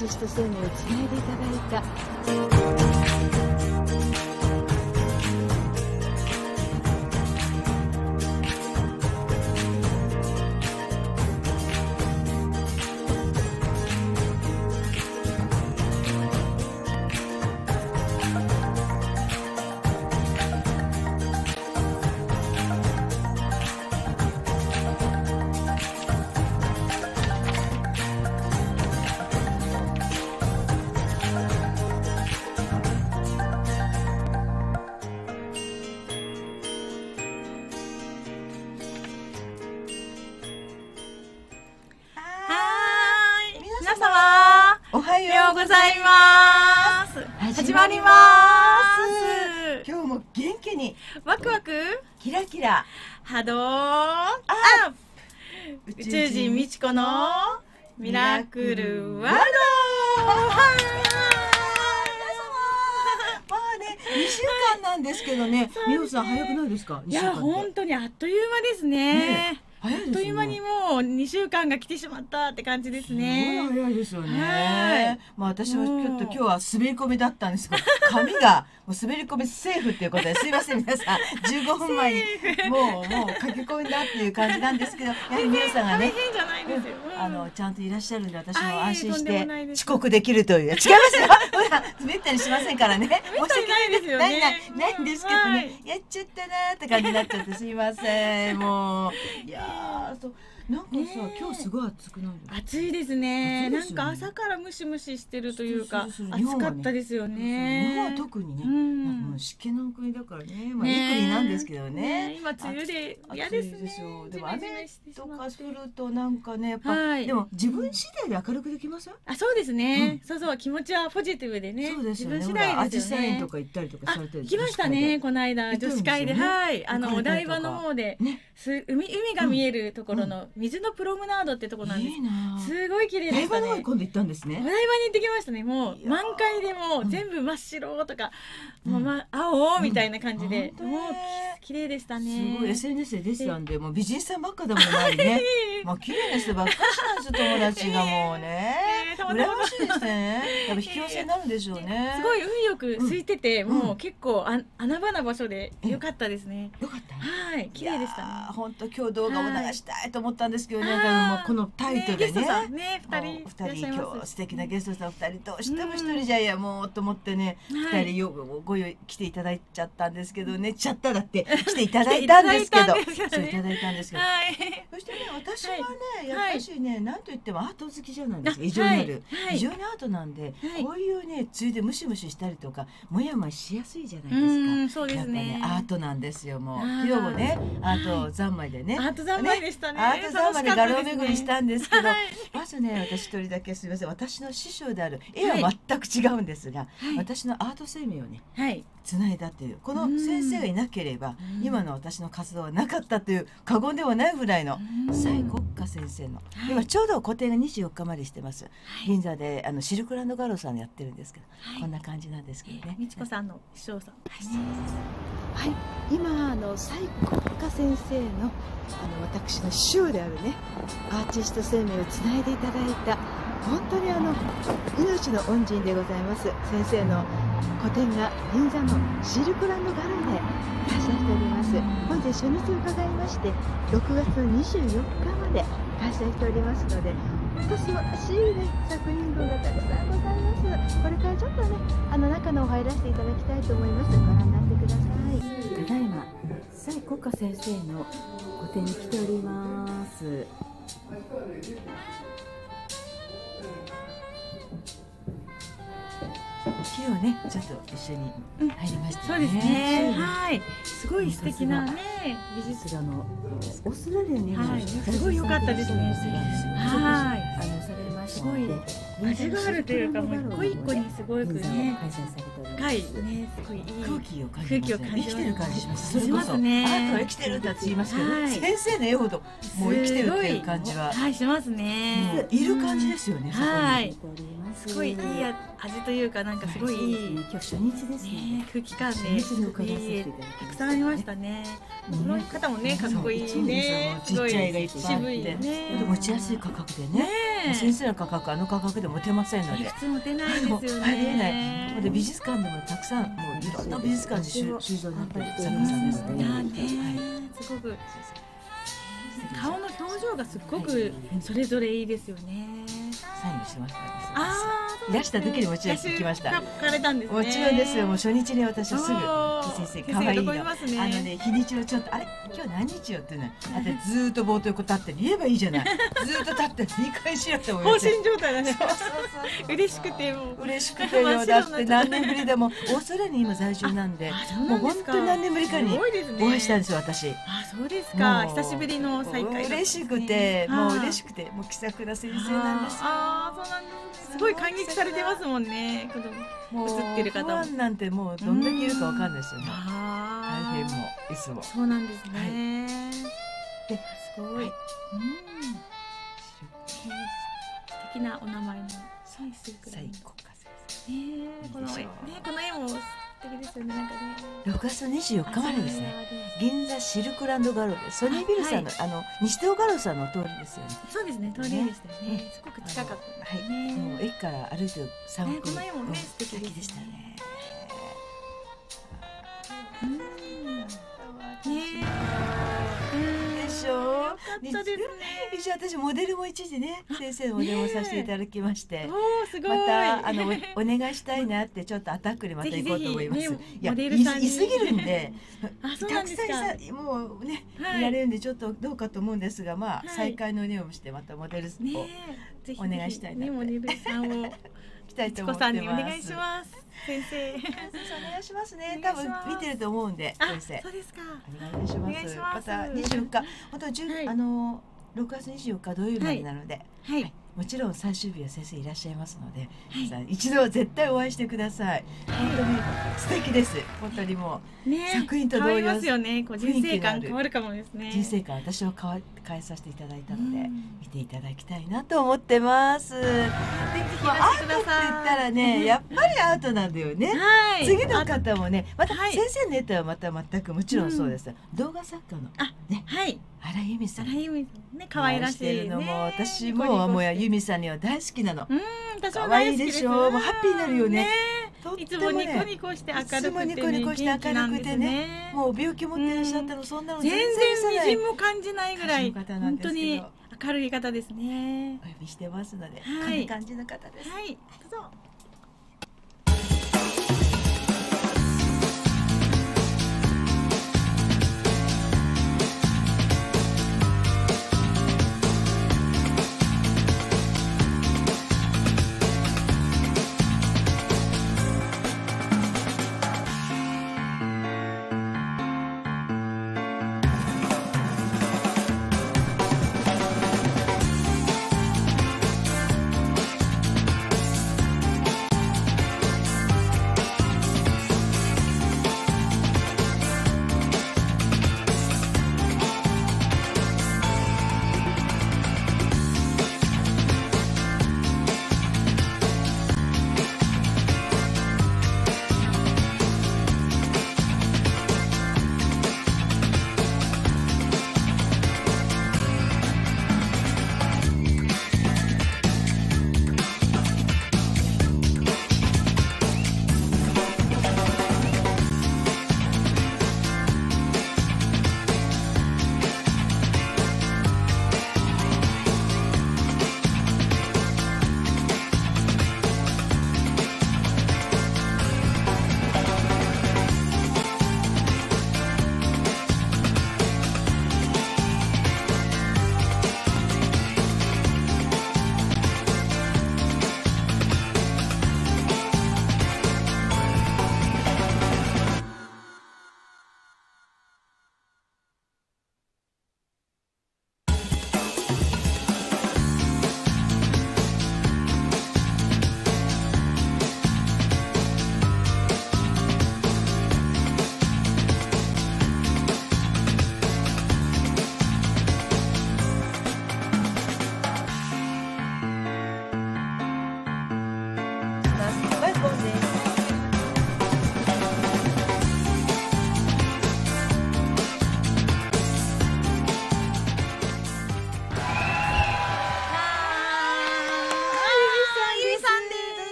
そして生命をつないでいただいたですか？いや、2週間って本当にあっという間ですねね。早いですねあっという間にもう2週間が来てしまったって感じですすごいね。早いですよはねい。まあ私はちょっと今日は滑り込みだったんですけど、髪がもう滑り込みセーフっていうことですいません皆さん。15分前にもうもう書き込んだっていう感じなんですけど、やはり皆さんがね。あのちゃんといらっしゃるんで私も安心して遅刻できるという。違いますよ。ほらめったにしませんからね。申ったにないですよね。ないないないんですけどね、はい。やっちゃったなーって感じになっちゃってすいませんもう。いやーそうなんかさ、ねえ。今日すごい暑くないですか？暑いですね。ね。なんか朝からムシムシしてるというかね暑かったですよ日ね。本は特にね、うん。もう湿気の国だからね。まあ、ねいい国なんですけどね。今梅雨で暑嫌ですね。暑いですよ。でも雨とか降るとなんかねやっぱ、はい。でも自分次第で明るくできません、あそうですね、そうそう気持ちはポジティブでね。そうですよね。自分次第ですよね。ほらアジサインとか行ったりとかあされてる来ましたね。この間女子会で。はい。あのお台場の方で、ねす海海が見えるところの水のプロムナードってとこなんです。いいなあ。すごい綺麗で台したね。場の方に今度行ったんですね。お台場に行ってきましたね。もう満開でもう全部真っ白とか、もう、ま、青みたいな感じで、うんもうき綺麗でしたすねごい SNS で出てたんでもう美人さんばっかだもん周りね。もう 綺麗な人ばっかりなんですよ友達がもうね。羨ましいですね。やっぱ引き寄せになるんでしょうね。すごい運よく空いてて、うん。もう結構あ穴場な場所で良かったですね、よかった。はい綺麗でしたね。本当今日動画を流したいと思ったんですけどね、はいだからもうこのタイトルでねね二人二人今日素敵なゲストさん二人どうしても一人じゃいやもうと思ってねはい。二人よご用意来ていただいちゃったんですけどね。ちゃっただって来ていただいたんですけど。来ていただいたんですよね。そういただいたんですけど。はい。そしてね私はね、はい。やっぱしね、なんと言ってもアート好きじゃないですかあ異常になる、はい。はい異常にアートなんで、はい。こういうねついでムシムシしたりとかもやもやしやすいじゃないですか。んそうですね。アートなんですよもう。あー。昨日もねアート三昧でね、アート三昧でしたね。アート三昧で画廊巡りしたんですけど、はいまずね私一人だけすみません。私の師匠である絵は全く違うんですが、はい。私のアート生命をねはい。つないだというこの先生がいなければうん。今の私の活動はなかったという過言ではないぐらいのうん。西国家先生の、はい。今ちょうど個展が24日までしてます、はい。銀座であのシルクランドガローさんやってるんですけど、はい。こんな感じなんですけどね、みちこさんの師匠さん。はい、今あの西国家先生のあの私の師匠であるね。アーティスト生命をつないでいただいた本当にあの命の恩人でございます。先生の個展が銀座のシルクランドガローで開催しております。本日初日伺いまして6月24日まで開催しておりますので本当素晴らしいね作品群がたくさんございます。これからちょっとねあの中の方入らせていただきたいと思います。ご覧になってください。ただいま蔡国家先生の個展に来ております。昨日ねちょっと一緒に入りましたね、そうですね。はい。すごい素敵なね美術こちらのオーストラリアにはい。すごい良かったですね。はい。あのされまして。すごい味があるというかもう一個一個にすごくね。開催されております。深いね。すごいいい空気を感じ空ますね。気を感じてる感じします。しますね。それこそアートは生きてるんだって言いますけど、はい。先生の絵ほどもう生きてるっていう感じは。はいしますね。いる感じですよね、そこに。はいすすごいいい味というかなんかすごいい。い今日初日ですね。ね空気感初ね。たくさんありましたね。この方もねかっこいいね。ちっちゃいがいね。で持ちやすい価格でね。ね先生の価格あの価格で持てませんので。普通持てないですよもうありえない。ねで美術館でもたくさんもういろんな美術館で収収蔵になってる作家さんですね。すごく。顔の表情がすっごくそれぞれいいですよねサインしてましたねああいらした時にもちろん聞きました。書かれたんですねもちろんですよもう初日に私はすぐ先生可愛いの。あのね日にちをちょっとあれ？今日何日よってねあて ずーっと冒頭横立って言えばいいじゃない。ずーっと立って理解しろって思いま放す心状態だね。嬉しくても。う嬉しくてよだって何年ぶりでもオーストラリアに今在住なんでもうん本当に何年ぶりかにお会いしたんですよ私。あそうですか。久しぶりの再会嬉しくてもう嬉しくくてもう気さくな先生なんですよああそうなんですすごい感激されてますもんね。映ってる方も。ファンなんてもうどんだけいるかわかんないですよね大あ変もういつも。そうなんですね、ですごい、はい。うん。素敵なお名前のサイスクラ最ム高かねえこの絵ねこの絵も素敵ですよねなんかね。6月24日までですね。銀座シルクランドガローでソニービルさんの、あの西東ガローさんのお通りですよね。そうですね通りでしたよね。ね。すごく近かったはい、ねもう駅から歩いて3分、ねこの絵もねうん。素敵でしたね。うんかったですね。一応私モデルも一時ね先生のモデルもさせていただきまして、またあのおお願いしたいなって ちょっとアタックにまた行こうと思います。いやいいすぎるんで、たくさんいさもうね、はい。い、られるんでちょっとどうかと思うんですが、まあ、はい。再開の念をしてまたモデルをお願いしたいなって。ねモデルさんを来たいとチ思ってます。コさんにお願いします。先生。先生お願いしますね。お多分見てると思うんで、あ先生。そうですか。お願いします。ます。た24日、本当は10、はい。あの6月24日土曜日までなので、はい、はい。もちろん最終日は先生いらっしゃいますので、はい。一度は絶対お会いしてください。本当に素敵です。本当にもね作品と同様。変わりますよね。こう人生観変わるかもですうね。人生観私は変わ変えさせていただいたので、うん。見ていただきたいなと思ってます。で、ぜひいらしてくだって言ったらね、やっぱりアートなんだよね。はい。次の方もね、またはい。先生のネタはまた全くもちろんそうです。動画作家のあね。はい。原由美さん。荒井由実さんね可愛らしいしてるねのも私ももうや由美さんには大好きなの。うん私も可大好きで愛いです。しょもうハッピーになるよね。いつもニコねニコして明るくて、ね、いつもニコニコして明るくてね。元気なんですね。もう病気持ってらっしゃったのそんなの全然みじんも感じないぐらい感じの方なんですけど本当に明るい方ですね。お呼びしてますので、はい。こんな感じの方です。はいどうぞ「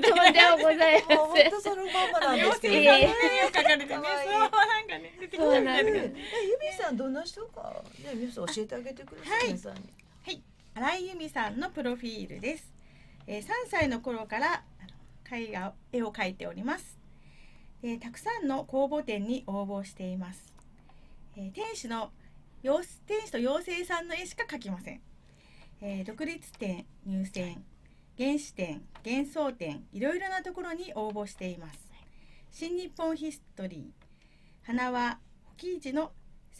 みたいな。とんでもございまもう本当そのまんまなんですけど洋服にね。え絵を描かれてね、そうなんかね出てきたみたいな。えゆみさんどんな人かね皆さん教えてあげてください。はいはい、新井由美さんのプロフィールです。えー、3歳の頃から絵画絵を描いております。えーたくさんの公募展に応募しています。えー天使の妖天使と妖精さんの絵しか描きません。えー独立展、入選、原始展、幻想展、いろいろなところに応募しています。新日本ヒストリー、花輪ホキイチの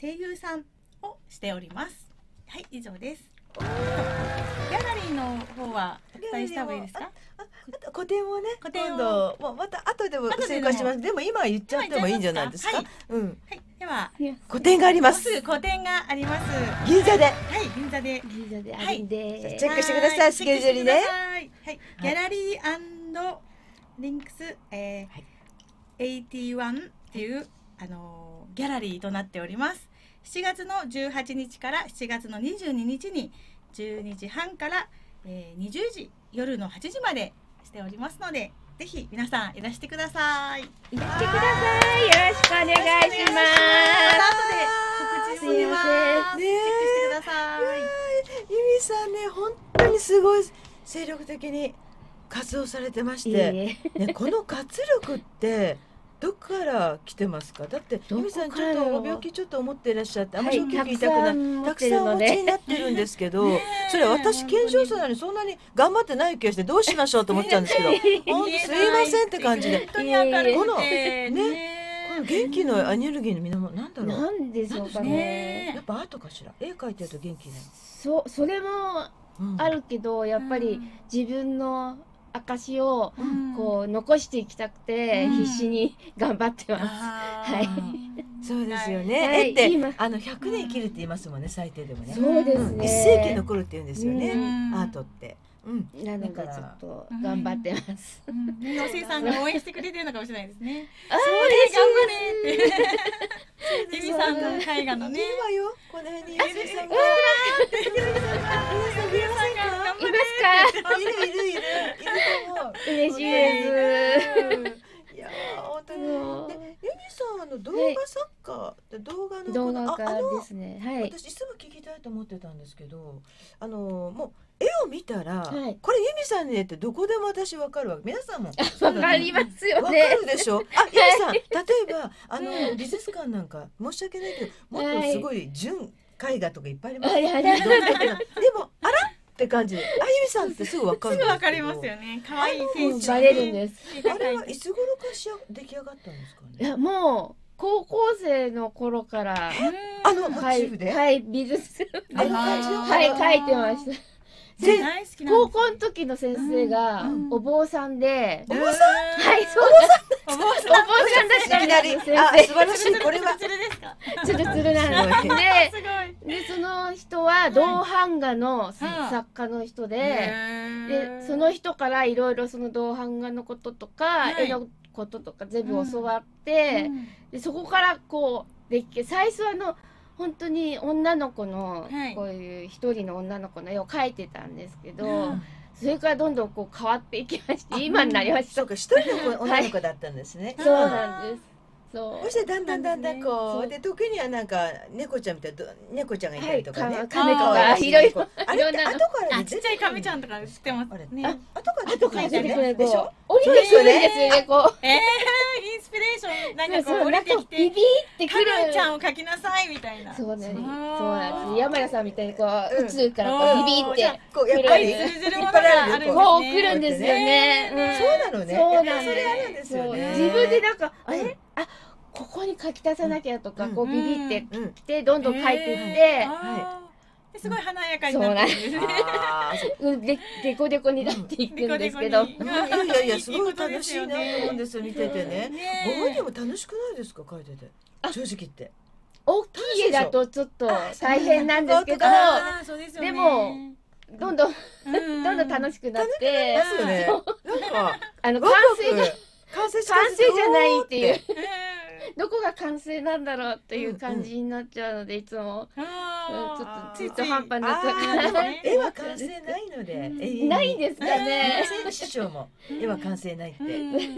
声優さんをしております。はい、以上です。ギャラリーの方はお伝えした方がいいですか？あと個展をね今度もうまた後でも後で追加します。でも今言っちゃってもいいんじゃないですか？はい。うん。はい、では個展があります。個展があります。は銀座で。い、銀座で。銀座であるんで、チェックしてくださいはスケジュールにねはい、ギャラリーリンクス、えはいー、81っていうあのーギャラリーとなっております。7月の18日から7月の22日に12時半から、えー、20時夜の8時までしておりますので、ぜひ皆さんいらしてください。いらしてくださいよろしくお願いしま後で告知します。すいませんチェックしてください。ゆみさんね本当にすごい精力的に活動されてましすいて。えいえね、この活力ってどこから来てますか？だって由美さんちょっとお病気ちょっと思っていらっしゃってあんまはいり正直言いたくない、たくさん持ってるので。たくさんお持ちになってるんですけど、それ私健常者なのにそんなに頑張ってない気がしてどうしましょうと思っちゃうんですけど 本当すいませんって感じで。本当に明るくて。このね。この元気のエネルギーの源なんだろう。なんでしょうかね。ね。やっぱアートかしら？絵描いてると元気になる、そうそれもうん。あるけどやっぱり自分の証をうん。こう残していきたくてうん。必死に 頑張ってます。はい。そうですよね、はい。絵って今。あの100年生きるって言いますもんね最低でもね。そうですうん。ね。一世紀残るって言うんですよね、うん。アートって、うん、なのでちょっと頑張ってます。うん。妖精さんが応援してくれてるのかもしれないですね。あー頑張れって。ゆみさんの絵画のね。いいわよ。この辺にゆみさんが。頑張いますか。いるいるいる。いると思う。嬉しいです。いやー本当に。もでゆみさんあの動画作家、で動画の動画家ああのですね。はい。私いつも聞きたいと思ってたんですけどあのもう絵を見たら、はい。これゆみさんねってどこでも私わかるわけ。皆さんも。わかりますよわかね。るでしょ？あゆみさん例えばあの美術館なんか申し訳ないけどもっとすごい純絵画とかいっぱいありますでもあらって感じであゆみさんってすぐわかるんですぐわかりますよね。可愛い選手。バレるんです。あれはいつ頃かし出来上がったんですかね？いやもう高校生の頃からあのモチはいーフで、はい美術はい描いてました。高校の時の先生がうん。お坊さんで、お坊さんはいそうお坊お坊さんだったんですよあ先素晴らしい。これは。ツルですか？生。つるつるなんで。で。でその人は銅版画のうん。作家の人で、でその人からいろいろその銅版画のこととか、はい。絵のこととか全部教わって、うん。でそこからこうでき最初はあの本当に女の子の、はい。こういう一人の女の子の絵を描いてたんですけど、うん。それからどんどんこう変わっていきまして今になりました、そうか一人の子女の子だったんですね、そうなんです。そう。そしてだんだんだんだんこそううで時にはなんか猫ちゃんみたいなど猫ちゃんがいたりとかね、はい亀とかい。ろいろ。あれって後からちっちゃい亀ちゃんとか知ってますあれね。後から出てくるんでしょう降りてくるんですよねこうええインスピレーションなんかこそうう降りてきてビビってくる。亀ちゃんを描きなさいみたいな。そうね。そうそうなんです山田さんみたいにこう、うん宇宙からこうビビって。こうやっぱりはいずるもの引っ張られるがあるんですね。こう来るんですよね、ねん。そうなのね。そうなんそれあるんですよそうね。自分でなんかあれ、うん。あここに書き足さなきゃとか、うん。こうビビってうん。きてどんどん書いていって、すごい華やかになってるんですね。ででこでこになっていくんですけど、いやいやいやすごい楽しいなと思うんですよ見ててね。ねご本人も楽しくないですか？書いてて。正直言って。大きい絵だとちょっと大変なんですけど。でもどんどんうん。どんどん楽しくなって。ですよね。なんかあのワ完成じゃ完成じゃないっていう。うんどこが完成なんだろうっていう感じになっちゃうのでいつも、うんちょっと中途半端になっちゃうからね。絵は完成ないので。永遠にないんですかね。先生の師匠も絵は完成ないって。う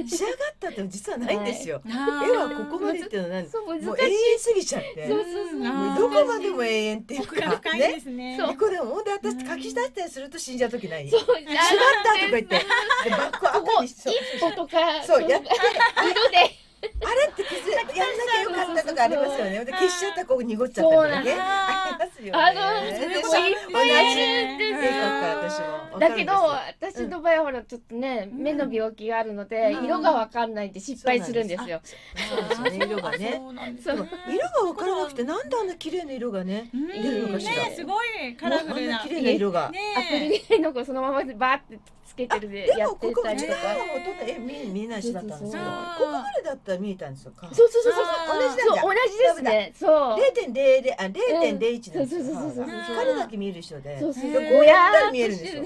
ん。仕上がったって実はないんですよ、絵はここまでっていうのは何？もう永遠すぎちゃって。そうそうそう。どこまでも永遠っていうか深いでねすね。そうこれほんで私書き出したりすると死んじゃう時ないしそうまったとか言ってでバッ赤にしそう一歩とかそうやって色であれって傷やんなきゃよかったとかありますよね。で消しちゃったらここ濁っちゃったりね。そうありますよね。あのですしょごいいっぱいあるんです同じ絵描くから私も。わかるんですだけど私の場合はほらちょっとね、目の病気があるので、うん。色がわかんないんで失敗するんですよ。そうです。よね。色がね。そう色が分からなくてなんであんな綺麗な色がねうん。出るのかしら。ねすごいカラフルな。綺。麗な色が。ねアクリの具そのままでバーってつけてるででやってもここうたりとか。ちの方はほとんど絵見え見えないしだったんですけどそうそうそう。ここまでだったら見えたんですよそうそうそうそう同じそう同じですね。そう。0.00あ0.01なんですよそうそうそうそうそう。光だけ見える人で。そうそうへーそう。ぼやーっと見えるんですよ。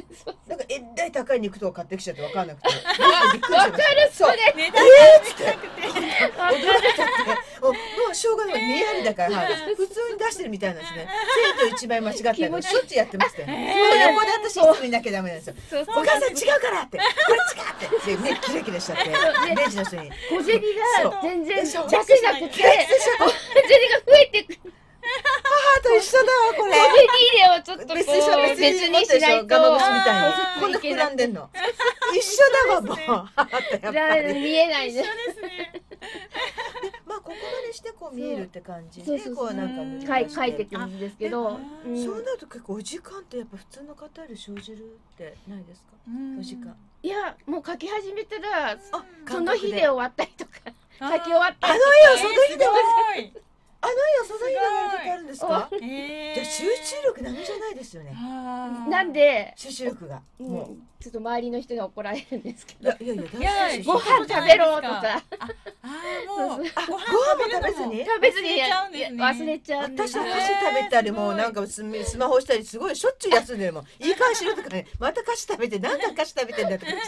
なんかえらい高い肉とか買ってきちゃって分かんなくて。びっくりしわかるそれ。値段が高くて。驚いちゃって。もうしょうがない。見え張りだからはい普通に出してるみたいなんですね生徒一枚間違ったの。しょっちゅうやってましたよ横で私いつもいなきゃダメなんですよ。そう。お母さん違うからって。これ違うって。で目キラキラしちゃって。でレジの人に。小銭が全然出せなくて、小銭が増えてくる。母と一緒だわこれ。小銭入れをちょっとこう別に。しないと。ガマ串みたいにこんな膨らんでんの。一緒だわもう。母とやっぱだり見えない一緒ね。ですね。まあここまでしてこう見えるって感じでこうなんか塗り書い書いていくんですけど、あうん。そうなると結構お時間ってやっぱ普通の方より生じるってないですか？お時間。いやもう書き始めたらあその日で終わったりとかあ書き終わったりあの絵をその日ですごい。あの絵をその日でやる時あるんですか？えじゃあ集中力ダメじゃないですよね。なんで、集中力が。うん。もちょっと周りの人に怒られるんですけど。いやいやご飯食べろとか。ああもう。あごご飯食べずに。食べずに忘れちゃうんですね。忘れちゃうんで。す私は歌詞食べたりもうなんかススマホしたりすごいしょっちゅう休んでるもん。いい感じしろとかねまた菓子食べて何回菓子食べてんだとか言って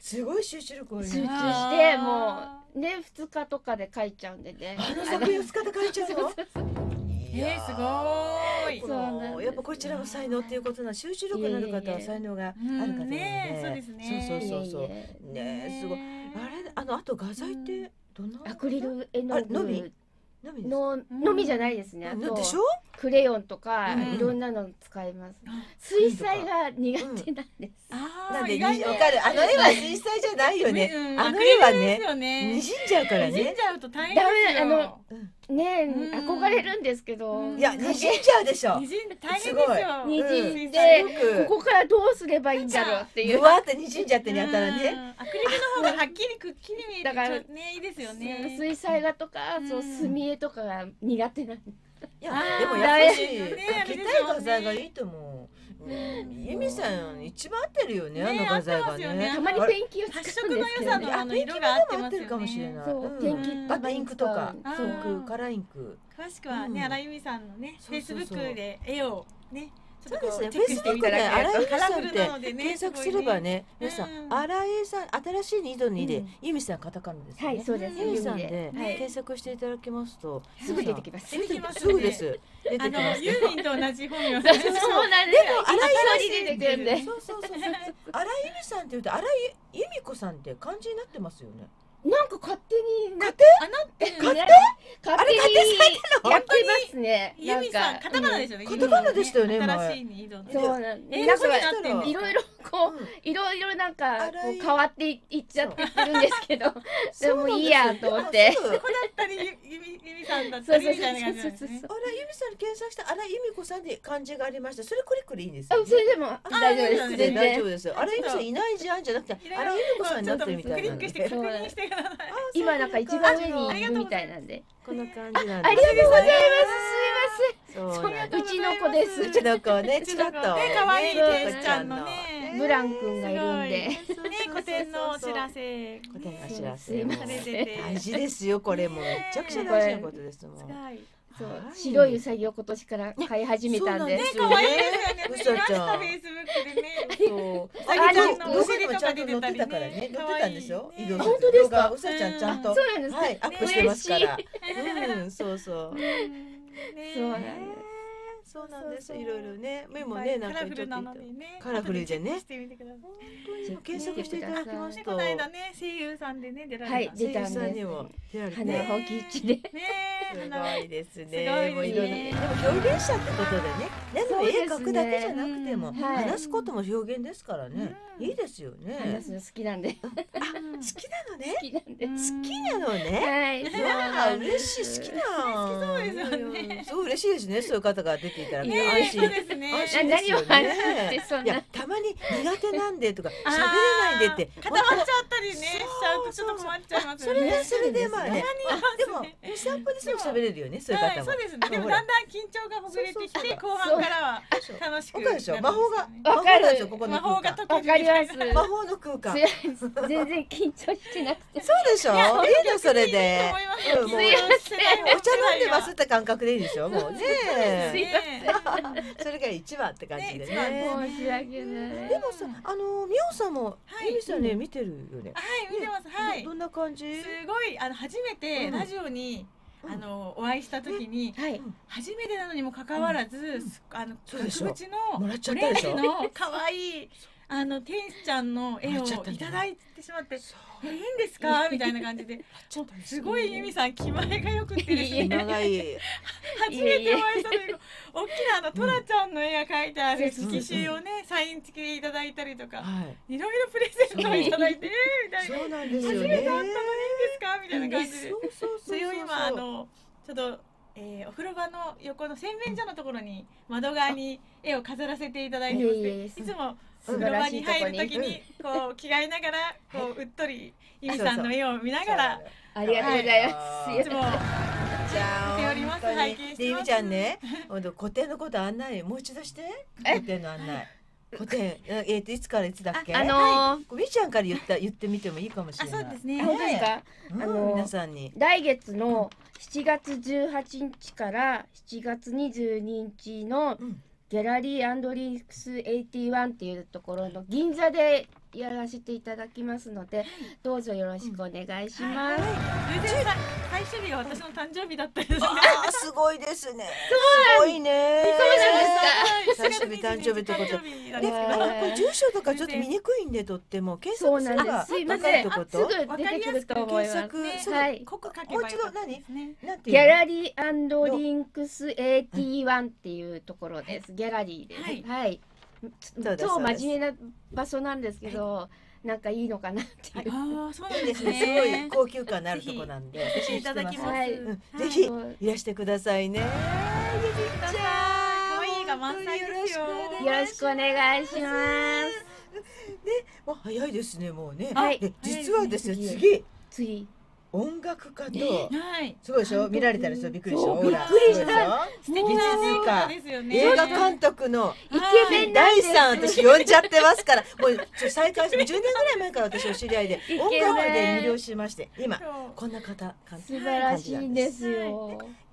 すごい集中力集中ねしてもうね2日とかで書いちゃうんでね。あの作品を使って書いちゃうの？えーすごい。こそうなんやっぱこちらも才能っていうことなの集中力のある方は才能がある方なので、うんねそうですね。そうそうそうねすごい。あれ？あのあと画材ってどんな？アクリル絵のあのみ？具のみののみじゃないですね。でしょ？クレヨンとかうん。いろんなの使います。あ水彩が苦手なんです。なんでわかる。あの絵は水彩じゃないよね。うんあの絵はねにじんじゃうからね。にじんじゃうと大変ダですよ。メあのうん。ねえうん。憧れるんですけど。うん。いやにじんじゃうでしょ。にじん大変ですよ。にじんうん。で、ここからどうすればいいんだろうっていう。ぶわーってにじんじゃってねやったらうん。ねアクリルの方がはっきりくっきり見えてだからねいいですよね。水彩画とか、そううん。墨絵とかが苦手なんでいやでもやっぱしね描きたい画材がいいと思う。うん。由美さん一番合ってるよねあの画材がね。たまにペンキを使発色うんでの良さすけどねのあの色が合ってるかもしれないペンキあとインクとかあそうインクカラーインク。詳しくはね、うん荒井由実さんのね、フェイスブックで絵をね、そうですね。フェイスブックで荒井由さんって検索すればね皆さうんん新井さん新しい二度にでうん。由美さんカタカナですはいそうです由美さん。指ではい。検索していただきますと。すぐ出てきます。出てきます。すぐです。出てきあのますユーミンと同じ本名 そうそうなんです。よ荒井一緒に出てくるんで。そうそうそう。そう新井由美さんって言うと新井由美子さんって漢字になってますよねなんか勝手になあなってる勝手？勝手にやってますねユーミンさん、なんかカタカナでしょね。カタカナでしたよね前新しい。そうなんえなんかいろいろこううん。いろいろなんか変わっていっちゃってるんですけどでもいいやと思って。ここだったり、ゆみ、ゆみさんだっそうそうそうたりみたいな感じあら由美さんに検索してあら由美子さんで漢字がありました？それクリックでいいんですあよ、それでも大丈夫です。あ全然。大丈夫です。よ。あら由美さんいないじゃんじゃなくてあら由美子さんになってるみたいな。んでクリックして確認して。今なんか一番上にいるみたいなんで。この感じなんありがとうございます。すいなんです。ませんうちの子です。うちの子。ねちょっと。ね、可愛い天使ちゃんの。ね。ブラン君がいるんで。ね、古典のお知らせ。古典のお知らせ。大事ですよこれも。めちゃくちゃ大事なことですもん。そうはい白いうさぎを今年から飼い始めたんでそう可愛いですよね。うさちゃんフェイスブックでね。そう。うさぎちゃんのあお尻とかちゃんと出てたりね載ってたからね。載ってたんでしょ。本当ですか？うさちゃんちゃんと。そうなんですはい、アップしてますから。うん、そうそう。ねそうなんですそうなんです。いろいろね、目もね、なんかカラフルなちょっとのでね。カラフルでね後チェックしてみてください。チェック検索していただきますと。この間ね声優さんでね出られた。はい声優さんにも出られて花ね。すえ。ごいですすごいね。もういろいろねでも表現者ってことでね。でも絵描くだけじゃなくても、話すことも表現ですからね。うんいいですよね。話すの好きなんで好好きなのね。きなんで好きなのね。はい嬉しい好きな。そうですよねうん。そう嬉しいですね。そういう方が出ていただくとねえ安心。そうですね。安心ですよな何を話ねしてそん。いやなたまに苦手なんでとか 喋れないんでって。固まっちゃったりねしちゃうとちょっと困っちゃいますよね。それはそれでまあね。でも二三分ですぐ喋れるよね。そういうはい、方もそう。ですね。でもだんだん緊張がほぐれてきて後半からは楽しくわかるでしょ。な魔法が魔法ですよここの魔法が魔法の空間。全然緊張してなくてそうでしょ？いいのそれいいとでお茶飲んでますって感覚でいいでしょ？もうね。それが一番って感じでね。ね。申し訳ない。でもさ、あのみおさんもはい。ゆみさんね見てるよね。はい、見てます。はい。どどんな感じ？すごいあの初めてうん。ラジオに、うん。あのお会いした時に、はい。初めてなのにもかかわらず、ん。すあの額縁のレンジの可愛いあの天使ちゃんの絵をいただいてしまって、いいんですか？みたいな感じで、ちょっとすごい由美さん気前がよくってですね。初めてお会いした時大きなあのトラちゃんの絵が描いてあるうん色紙をねサイン付きでいただいたりとか、はい。いろいろプレゼントをいただいて、えーみたいな。初。めて会ったのにいいんですかみたいな感じでそれを今あのちょっと、えーお風呂場の横の洗面所のところに窓側に絵を飾らせていただいてましいつも素風呂場に入る時ににこう着替えながらこううっとり由美さんの絵を見ながらありがとうございます。い。つもじゃあ見ております。本当に拝見してます。でゆみちゃんね、本当古典のこと案内もう一度して。古典の案内。古典ええっといつからいつだっけ？あのーみーちゃんから言った言ってみてもいいかもしあれない。そうですね。本当ですか？うん。あのー皆さんに。来月の7月18日から7月22日のうんギャラリーリンクス81っていうところの銀座でやらせていただきますのでどうぞよろしくお願いします。偶然さ最終日が私の誕生日だったんですねあー すごいですね。すごいね。そう最終日誕生日ってこと誕生日なんで、ですけどあのこれ住所とかちょっと見にくいんでとっても検そう索なんです。すいますればわかるっせん。すてこと？ぐ出てくると思います。検索ねすぐはい濃く書けばよかったですねなんていうの？ギャラリーリンクス81っていうところです。ギャラリーです。はいはい。だ超真面目な場所なんですけど、なんかいいのかなっていう。ああそうないんですね。すごいね高級感のあるとこなんで、ぜひ。いただきます。ぜひいらしてくださいね。ゆみちゃん、可愛いが満載ですよ。よろしくお願いします。もう早いですねもうね。はい。で実はですね次。次。音楽家とはい。すごいでしょ？見られたらそうびっくりでしょ。そうほらびっくりした。素敵な映画監督のイケメンなん第です。三私呼んじゃってますから。もうちょ再開して10年ぐらい前から私お知り合いで音楽で魅了しまして。今こんな方素晴らしいんですよ。「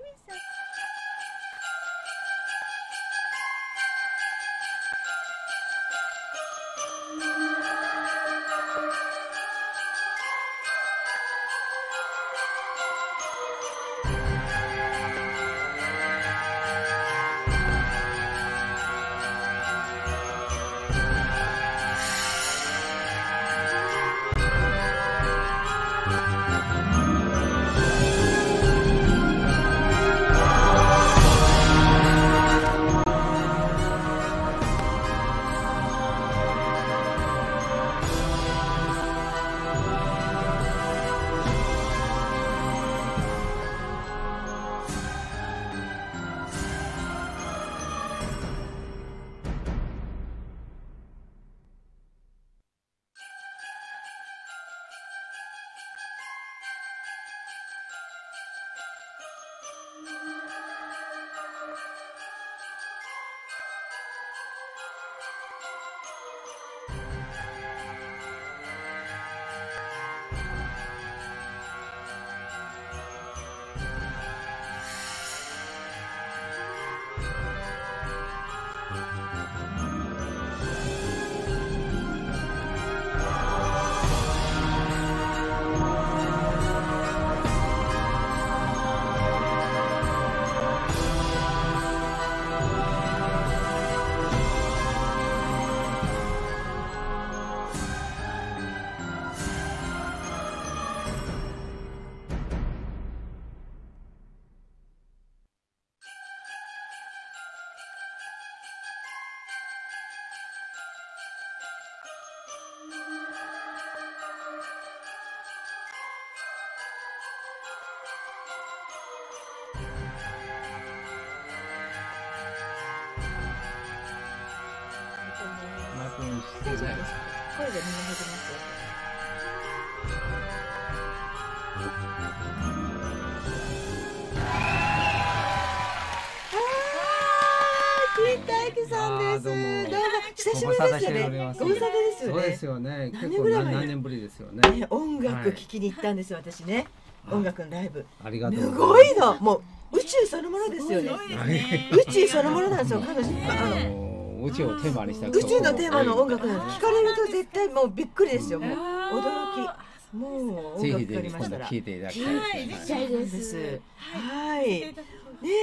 久しぶりですよね。ご無沙汰ですよそうですね。よね。何年ぐらい前？何年ぶりですよね。ね音楽はい聴きに行ったんですよ私ね。音楽のライブ。ありがとうすざごいの。もう宇宙そのものですよね。すごいですね。宇宙そのものなんですよ。彼女あのあの宇宙をテーマにした宇宙のテーマの音楽なんです聞かれると絶対もうびっくりですよ。もう驚き。もう音楽ましたら。聞いていただきたいですね。はい聞きたいですはい。ね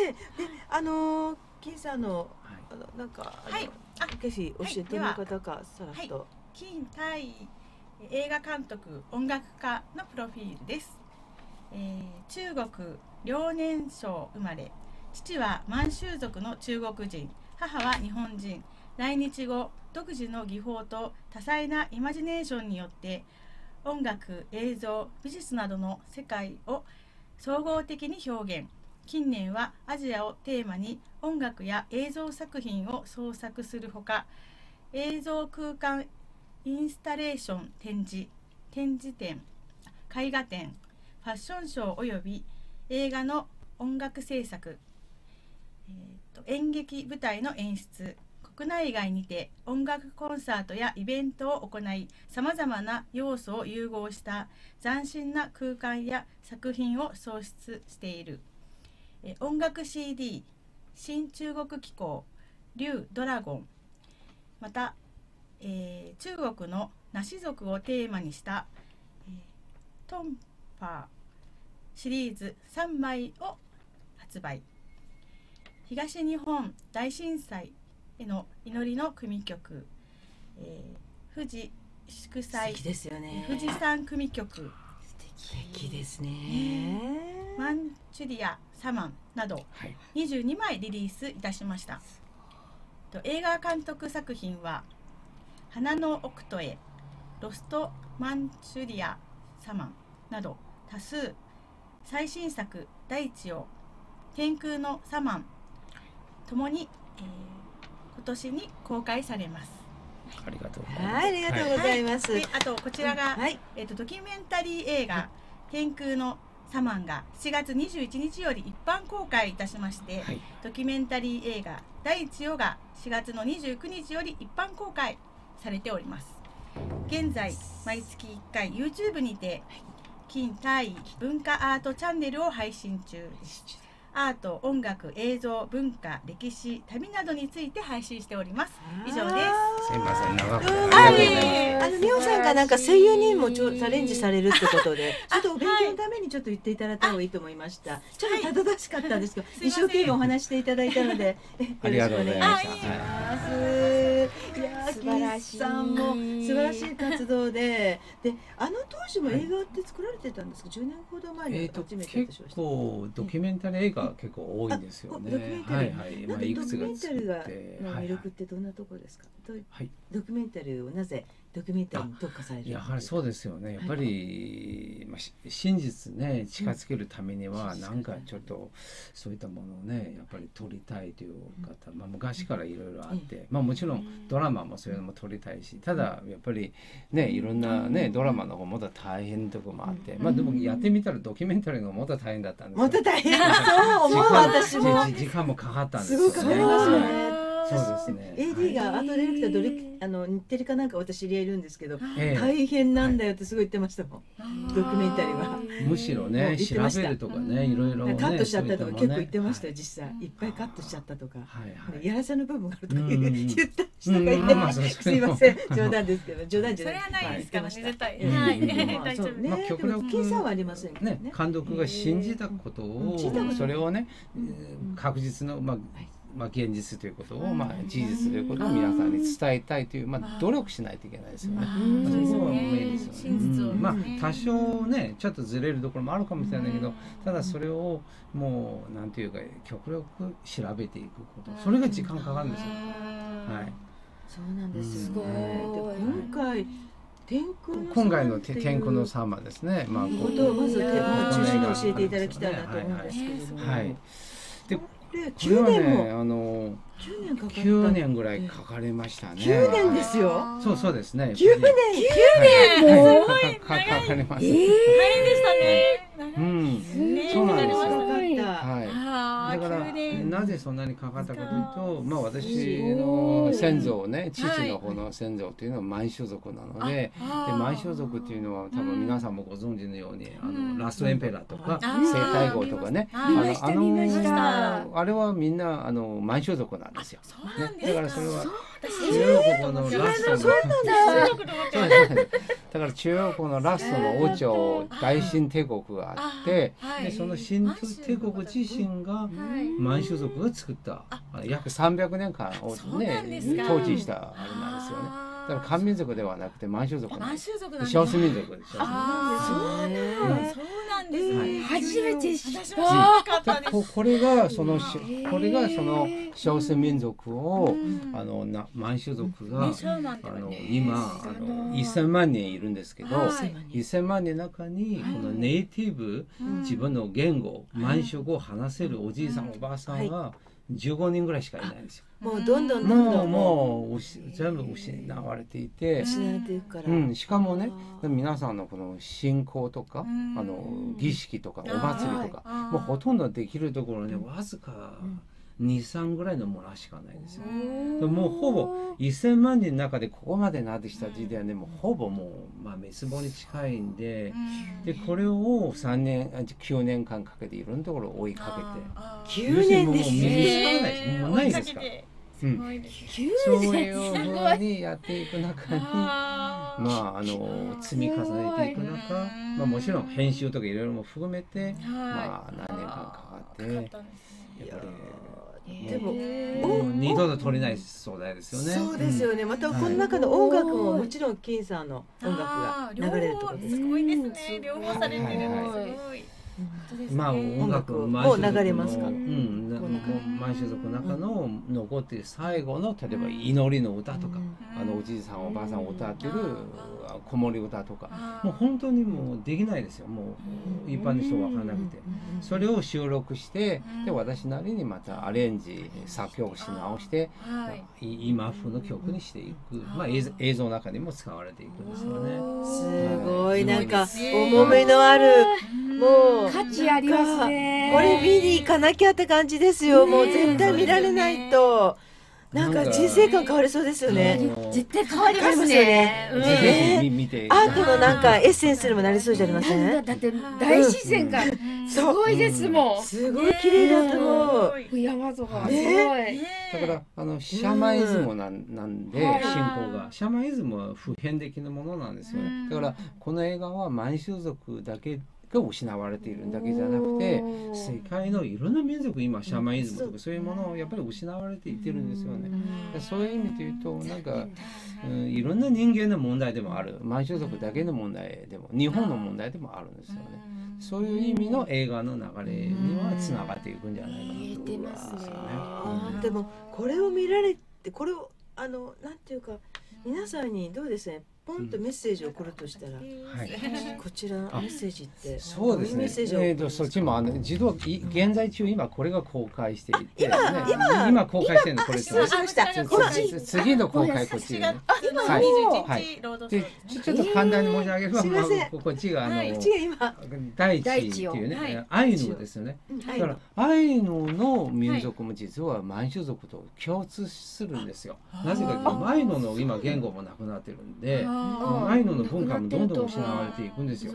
え、で、あのー金さんの、はいあの、なんか、あのはいあぜひ教えてどの方か、さらっと。金対映画監督音楽家のプロフィールです、えー中国遼寧省生まれ。父は満州族の中国人。母は日本人。来日後独自の技法と多彩なイマジネーションによって音楽映像美術などの世界を総合的に表現近年はアジアをテーマに音楽や映像作品を創作するほか映像空間インスタレーション展示展示展絵画展ファッションショーおよび映画の音楽制作、えーと演劇舞台の演出国内外にて音楽コンサートやイベントを行いさまざまな要素を融合した斬新な空間や作品を創出している。えー音楽 CD 新中国機構竜ドラゴンまた、えー中国のナシ族をテーマにした、えートンパーシリーズ3枚を発売東日本大震災への祈りの組曲、えー富士祝素祭敵ですよね。富士山組曲素敵ですね。マンチュリアサマンなどはい。22枚リリースいたしましたと映画監督作品は「花の奥とへ」「ロスト・マンチュリア・サマン」など多数最新作「大地を」「天空のサマン」ともに、えー今年に公開されます。ありがとうございます。はい、ありがとうございます。であとこちらが、はい、えっとドキュメンタリー映画「天空のサマン」が7月21日より一般公開いたしまして、はい。ドキュメンタリー映画「大地よ」が4月の29日より一般公開されております。現在毎月1回 YouTube にて近対文化アートチャンネルを配信中ですアート音楽映像文化歴史旅などについて配信しております。以上です。すみません長くあの美穂さんがなんか声優にもちょチャレンジされるってことで、ちょっとお勉強のためにちょっと言っていただいた方がいいと思いました。ちょっとたどたしかったんですけど、一生懸命お話していただいたので、えありがとうございましたよろしくお願いします。いやー素晴らしい。金さんも素晴らしい活動で、で、あの当時も映画って作られてたんですか？10年ほど前にえっと初めて私結。構ドキュメンタリー映画結構多いんですよね。あドキュメンタリーはいはい。まあいくつがドキュメンタリーが作っての魅力ってどんなところですか？はい。ドキュメンタリーをなぜドキュメンタリーに特化されるやはりそうですよね。やっぱり、まあ、し真実ね近づけるためには、うん。なんかちょっとそういったものをねやっぱり撮りたいという方、まあ、昔からいろいろあって、まあ、もちろんドラマもそういうのも撮りたいしただやっぱりねいろんなねドラマの方もまだ大変なとこもあって、まあでもやってみたらドキュメンタリーの方がもっと大変だったんですよ。もっと大変。そう思う私も。時時間もかかったんですよすごいかかりますよねそうですね。AD がアートディレクターどれあの日テレかなんか私知り合いいるんですけどええ大変なんだよってすごい言ってましたもん。ドキュメンタリーは。むしろね調言ってました。べるとかねいろいろねカットしちゃったとか結構言ってましたよ実際。いっぱいカットしちゃったとか。はいはい。でやらせの部分があるとかうん。言った人がいてすいません。冗談ですけど冗談じそれゃない。はないですからねはい。絶対。うん。はい。うん 大丈夫ね。まあ極力はありませんけどね。ね監督が信じたことをうん。信じたことそれをね確実のまあはいまあ現実ということをうん。まあ事実ということを皆さんに伝えたいというまあ努力しないといけないですよね。うん。まあ多少ねちょっとずれるところもあるかもしれないけどただそれをもうなんていうか極力調べていくこと。それが時間かかるんですよ。はい。そうなんですすよね。ごい。で今回天空の今回のて天空のサーマーですね。まあこうことをまず中心に教えていただきたいなと思うんですけれども、はい。ででこれ9は年もねあの9年かかった9年ぐらいかかりましたね。9年ですよ。そうそうですね。9年？9年も？かかかかります、え大変でしたね。うん。ー、そうなんですよ。すごいはい。だから9年なぜそんなにかかったかというと、まあ、私の先祖ね父の方の先祖というのは満州族なので,、で満州族っていうのは多分皆さんもご存知のように、あのラストエンペラーとか生体号とかね。ああの見ました見ました。あれはみんなあの満州族なんですよ。そうなんね、ですか。だからそれは私中央国のラストのだから中央国のラストの王朝大秦帝国があって、あはい。でその秦帝国自身がはい。満州族が作ったあ約300年間をね統治したあれなんですよね。だから漢民族ではなくて満州族なん満です。州族なんです。少数民族あーそうなんそうなんですね。初めて知った。ここれがそのしこれがその少数民族をうん。あのな満州族があの今あの1000万人いるんですけどはい。1000万人の中にこのネイティブ自分の言語満州語を話せるおじいさんおばあさんは15人ぐらいしかいないんですよ。もうどんどんどんもうどんもう全部失われていて。失われていくから、うん、しかもね皆さんのこの信仰とかうん。あの儀式とかお祭りとかはい。もうほとんどできるところねわずか23ぐらいの村しかないんですよ。でもうほぼ1000万人の中でここまでなってきた時点でもうほぼもう、まあ、滅亡に近いんででこれを3年あ9年間かけていろんなところを追いかけて。9年ですね。ないですもうない。ですか？ら。すごい。です。そういうふうにやっていく中にまああの積み重ねていく中、まあ、もちろん編集とかいろいろも含めて、まあ何年間かかってやっぱりでももう二度と取れない素材ですよね。そうですよね、またこの中の音楽ももちろん金さんの音楽が流れるとです。すごいですね。両方されてる。のはい。すごい。まあ音楽音楽満州族のもう流れますかうん、満州族の中の残っている最後の例えば祈りの歌とか、あのおじいさんおばあさんが歌ってる子守歌とか、もう本当にもうできないですよ。もう一般の人分からなくて、それを収録してで私なりにまたアレンジ作曲し直して、はい。い今風の曲にしていく、まあ、映像映像の中にも使われていくんですよね。すごい。なんか重みのあるもう価値ありますね。これ見に行かなきゃって感じですよ。もう絶対見られないと。なんか人生観変わりそうですよね。絶対変わります変わりますよね。見見て。アートのなんかエッセンスにもなりそうじゃありません？だだって大自然がすごいですもん。すごい綺麗だと思う山とか。すごい。ねだからあのシャマイズムなん,、なんではい信仰が。シャマイズムは普遍的なものなんですよね。だからこの映画は満州族だけが失われているだけじゃなくて世界のいろんな民族今シャマイズムとかそういうものをやっぱり失われていってるんですよね。そういう意味で言うとなんか、うん、いろんな人間の問題でもある満州族だけの問題でも日本の問題でもあるんですよね。そういう意味の映画の流れにはつながっていくんじゃないかなと思いますよね。でもこれを見られてこれをあのなんていうか皆さんにどうですね？ポンとメッセージを送るとしたら、はい。こちらメッセージってそうですね。メッセージをえー、とそっちもあの自動い現在中今これが公開していて、ね、今今公開してるのこれですね失礼しました次の公開こっち4ね月。のはい。21日労働でちょちょっと簡単に申し上げれば、すいません。あここっちがあの、はい。こっちが今大地大っていうね、はい。アイヌですよね。だからアイヌの民族も実は満州族と共通するんですよ。なぜかというとアイヌの今言語もなくなってるんで、アイヌの文化もどん。どん。失われてい。くんですよ。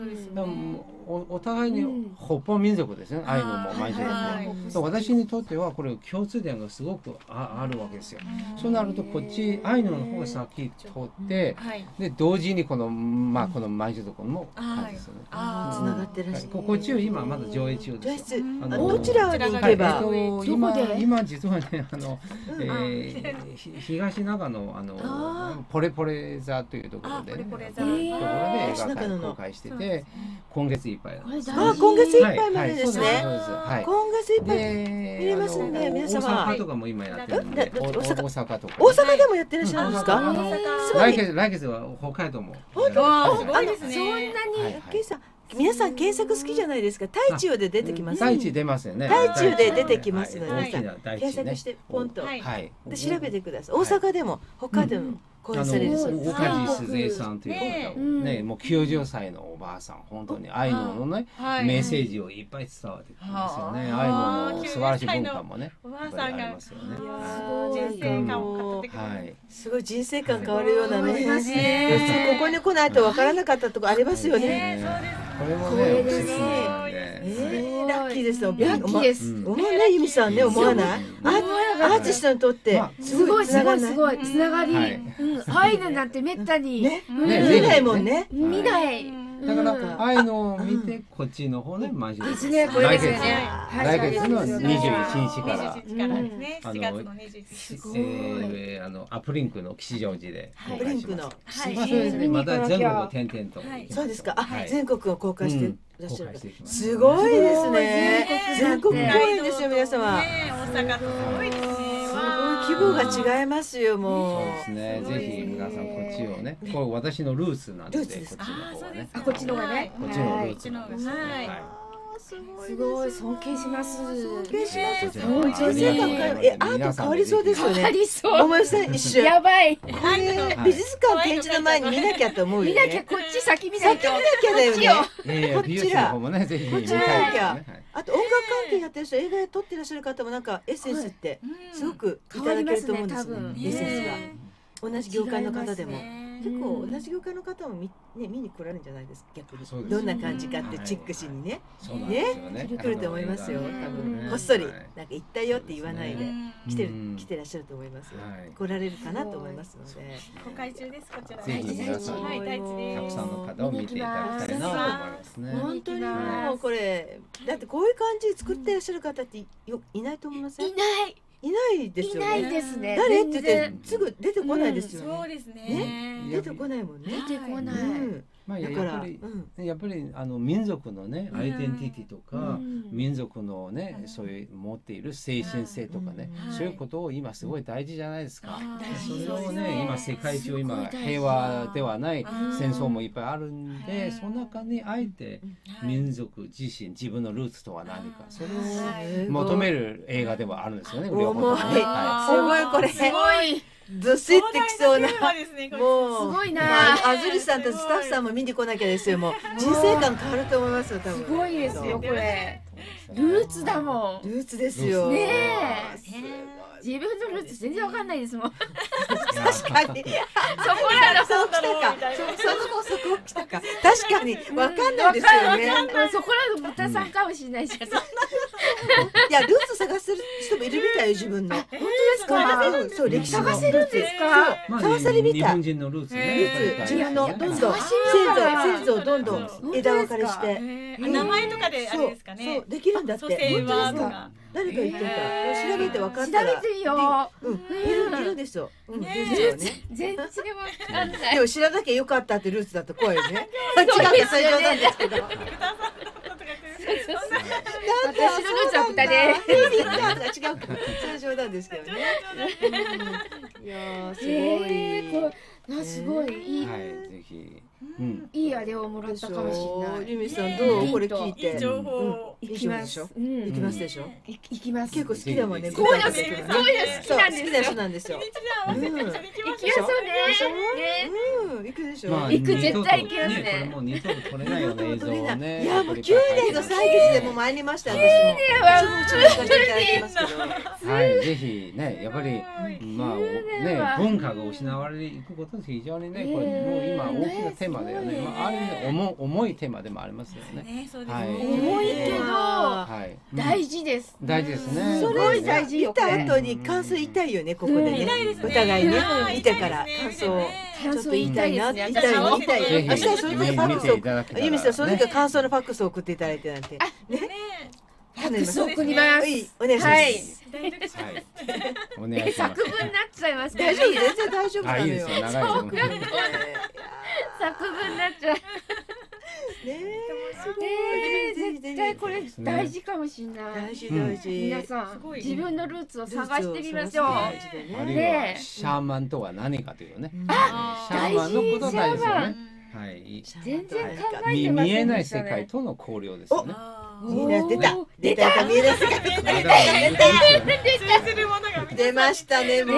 おお互い。に北方民族ですね、アイヌも満州族も。私にとってはこれ共通点がすごくああるわけですよ。そうなるとこっちアイヌの方が先通ってはい。で同時にこのまあこの満州族も感じですよね。あつながってらっしゃるはい。ここっち今まだ上映中上ですあのどちらに行はい、えっけば、今こで今実はねあの、えーひ東長野あのあポレポレ座とい。うところで、あね、ポレポレ座ところで映東画長野の公開してて今月いっぱいなんです。あ今月いっぱいまでですね、はい。今月いっぱいで見れますの皆様。大阪とかも今やってるんで、え大阪。阪とか。大阪でもやってらっしゃるんですあか、来月来月は北海道も。本当はいすごいですね。そんなにはいさん皆さん検索好きじゃないですか。タイチオで出てきます。大地出ますよね。大地で出てきますので。検索してポンと、はい。はい。で調べてください。大阪でも他でも講演されるそうです。岡地鈴江さんという方ねね、もう90歳のおばあさん、本当にアイヌのね、はいメッセージをいっぱい伝わってくるんですよね。はあアイヌの素晴らしい文化もね、おばやっぱりあさんがますよね。い人生観を語ってくれるはい。すごい人生観変わるようなね。ここに来ないとわからなかったとこありますよね。ねそうですこれもね、説明なんで。えー、ラッキーですよ。ラッキーです。うん。思わない由美さんね思わない？うんアーティストにとってまあすすごい？すごごいすごい。つながり、アイヌなんてめったに、ね。うん。ね見ないもんね。見ない、だから、うんああいうのを見て、こっちの方ね、マジで。ですねこれですよね。来月。来月のはい。21日から。21日からですね。うん。4月の21日。しえーあのアップリンクの吉祥寺で公開します。はい。まあ。また全国転々と。はい。そうですか。あ、はい。全国を公開してす。すごいですすごいね。全全国国公演ですよ皆様。ね大阪すごいです規模が違いますよもそうですね。ぜひ皆さんこっちをね、これ私のルーツなんで、こっちルーツですの方はね。そうですか。あこっちのがねこっちのルーツなんですよね。はいはいすごい尊敬します。尊敬します。本当に人生観変わるえアート変わりそうですよ変わね。りそう。思いません一瞬。やばい。これ美術館展示の前に見なきゃと思うよ見なきゃね。こっち先見ないと先見なきゃだよね。いやいやこっちら美術の方もね、ぜひ見たい。ですよね。はい。あと音楽関係やってる人映画撮ってらっしゃる方もなんかエッセンスってすごくいただけると思うんですよ変わりますね。多分。エッセンスが。同じ業界の方でも。ね。結構同じ業界の方も見,、ね、見に来られるんじゃないですか？逆に。そうですどんな感じかってチェックしにね。そうなんですよね。来ると思いますよ。多うん。分。こっそりはいなんか行ったよって言わないで来てるうん。来てらっしゃると思いますよ。はい。来られるかなと思いますので。公開中ですこちら。ぜひ皆さんはい大地です。たくさんの方を見ていただきたいなと思いますね。本当にもうこれだってこういう感じで作ってらっしゃる方ってよいないと思いません？いいないないですよいないねですね。誰？って言って全すぐ出てこないですよね。そうですね。出てこないもんね。然出てこない、うんまあやだからっぱりうん。やっぱりあの民族のねアイデンティティとか、うん。民族のねそういう持っている精神性とかね、うん。そういうことを今すごい大事じゃないですか。それをね今世界中今平和ではないうん。戦争もいっぱいあるんで、うんその中にあえて民族自身自分のルーツとは何かそれをはい。求める映画ではあるんですよね。両方ともね。はすごいこれ。すごいずっしってきそうな。もう。すごいな。まあ、あずりさんとスタッフさんも見に来なきゃですよ。もう人生観変わると思いますよ多分。すごいですよこれ。いルーツだもん。ルーツですよ。ねえ。すごい自分のルーツ全然わかんないですもん。確かに。そこらのそう来たかそそこそこ来たか。確かに。わかんないですよね。うん。そこらの豚さんかもしれないじゃん。いやルーツ探してる人もいるみたいよ自分の。本当ですか？うんそう歴史の。探せるんですか？まあ探されみた。い日本人のルーツね。ルー。ツ自分のどんどん。先祖先祖をどんどん枝分かれして。えー。名前とかであれですかそう。ねそう。できるんだって。本当ですか？か誰か言ってた。調べて分か調ったら。べてみよう。うん。いるいるでしょうん。ね全然わかんない。でも知らなきゃよかったってルーツだと怖いよね。違ですよねう冗談ですけど。私のルーツは豚で。違うか。それは冗談ですけどね。うんいやーすごい。すごいいいはい、ぜひ。うん。いいあれをもらったかもしれない。ユミさんどう？これ聞いて。いい情報行きます。う行きん。ますでしょ？い行きます。結構好きだもんね。こういうの好きなんですよそう好きな人なんですよ。行きましょうね。ね。うん行くでしょ。まあ行く絶対行きますねねこれもう二度と撮れないような映像をね。いやもう九年の歳月でも参りました私も。私もうちに行かせていただきますけど。はい、ぜひね、やっぱり、まあ、おねは、文化が失われていくことって非常にね、これもう今大きなテーマだよね。まあ、ある意味で重重いテーマでもありますよね。はいね重いけど大事です。大事ですね。そすごいれ大事よ見た後に感想言いよねここでね。痛いですねお互いねうん見てから痛いですね感想を。ちょっと言いたいな、言いたいな、言いたいぜひな。明日はそれでファックスを、らユミさん、その時は感想のファックスを送っていただいてなんて。ね、ファックス送ります。いい、お願いしまはいす。はい。お願いえします作。文になっちゃいますね。大丈夫、全然大丈夫あ、ないのよ。作文になっちゃう。ねえ、すごい。えー、ぜひぜひ絶対これ大事かもしれない。大事大事。皆さん自分のルーツを探してみましょう。あるいはねシャーマンとは何かというね。うんシャーマンのことは大事ですよね。はい。全然考え見てま見えないせんでしたね。世界との交流ですよね。あお見えない出た。出た。見えない世界だから言ってますよね通ずるものが皆さん出ました。ねもう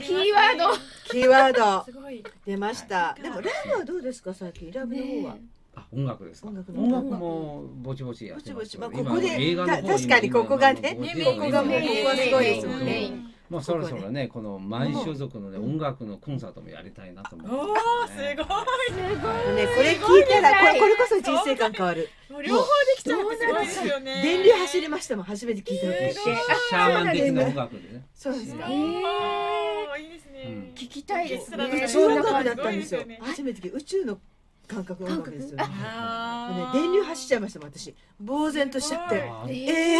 キーワードキーワード出ました。でもライブはどうですか最近ライブの方はあ音楽ですか。音楽の音楽もぼちぼちやってます。ぼちぼちまあここで確かにここがねここがもうここはすごいですもんねメインまあそろそろねこの満所属のね音楽のコンサートもやりたいなと思って。おおますね。すごいね。これ聞いたらこれこれこそ人生観変わる。もう両方できちゃうってすごいですよね。電流走りましたもん初めて聞いた時。シャーマン的な音楽でね。そうですかおーいいですね。うん聞きたいですね。宇宙そんな。感じ音楽だったんですよ。すごいですよね。初めて聞いた。宇宙の感覚ですよね。ね電流走っちゃいましたもん私。呆然としちゃって。あえ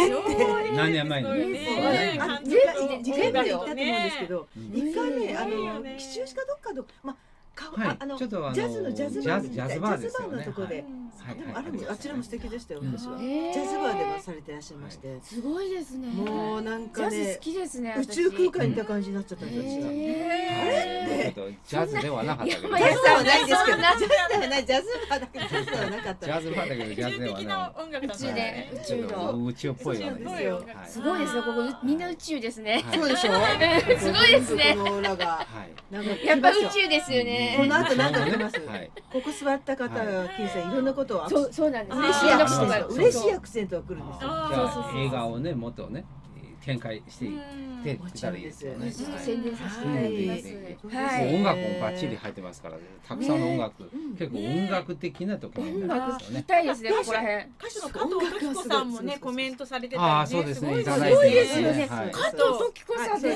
ー？って何年前に？ね。あ感二回動二回まで行ったと思うんですけどうん一回ねあのね。吉祥寺かどっかのまあかはい。あのちょっとあのジャズのジャズバージャズバーですよね。ジャズバーのとこで。はい。でもあれもあちらも素敵でしたよ。うん。私はジャズバーでもされてらっしゃいまして。すごいですね。もうなんジャズかね好きですね。宇宙空間にいた感じになっちゃったんです私がジへちょっとジャズではなかったけど。いやャズではないんですけどジャズではない。ジャズバーだけどジャズではなかったジャズバーだけどジャズでは。宇宙的な。ない宇宙で宇宙の宇宙っぽいよね。宇宙っぽいよはい。すごいですね。ここみんな宇宙ですね。はいそうでしょ？すごいですね。やっぱ宇宙ですよね。この後何か来ます？はい。ここ座った方は金さんいろんなことをそうそうなんです。嬉しいアクセント嬉しいアクセントが来るんですよ。じゃあーあ映画をねもっとね展開していってたらいいですよね。ずっとはい。宣伝させていただきます。はもうい。音楽もバッチリ入ってますから、たくさんの音楽、ん結構音楽的なドキュメン音タリー楽聞きですよね。たいですね。ここら辺。歌手の加藤時子さんもねコメントされてたりね。ああそうですごいですよね。はい。加藤時子さんで。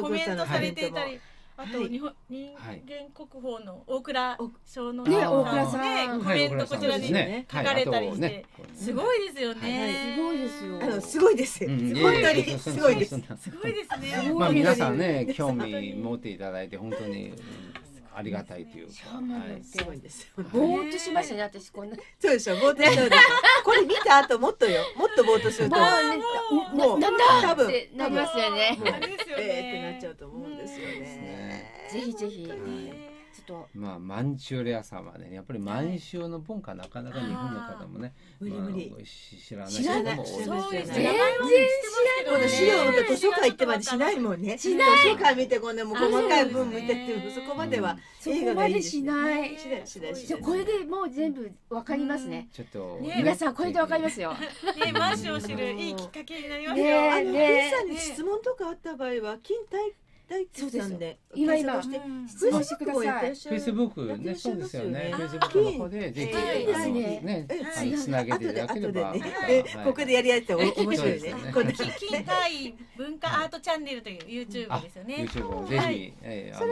コメントされていたりあとはい。日本人はい。間国宝の大倉小野ね大倉さん。ねコメントこちらにね書かれたりして。はいすごいですよはい。ねすごいですよ。あのすごいです。うん本当にすごいです。すごいですね。まあ皆さんね皆興味持っていただいて本当にうんありがたいというか、すごい。です。ぼーっとしましたね。私こんな。そうでしょぼーっとしちゃうでしょこれ見た後もっとよ。もっとぼーっとすると。もうもうなんだ多分なりますよね。えーってなっちゃうと思うんですよねぜひぜひ。ちょはいっと。まあマンチュリア様ね。やっぱり満州の文化なかなか日本の方もね無理無理。まあし知らない知らない。人も多いそうです全然ねこの資料を図書館行ってまでしないもんね。しない。図書館見てこんなもう細かい文見てっていうそこまではそ映こまで画がいいですしない。しない。しないしない。じゃあこれでもう全部わかりますね。ちょっと、ね。皆さんこれでわかりますよ。ねマンションを知るいいきっかけになりますよ。ねさんに質問とかあった場合は金大大吉さんで今今。質問してください。フェイスブックねそうですよね。フェイスブック金の方でぜひねつなげていただければ。ここでやり合ってお面白いね。そうですね。この近代文化アートチャンネルという YouTube ですよね。YouTube をぜはい。ひ、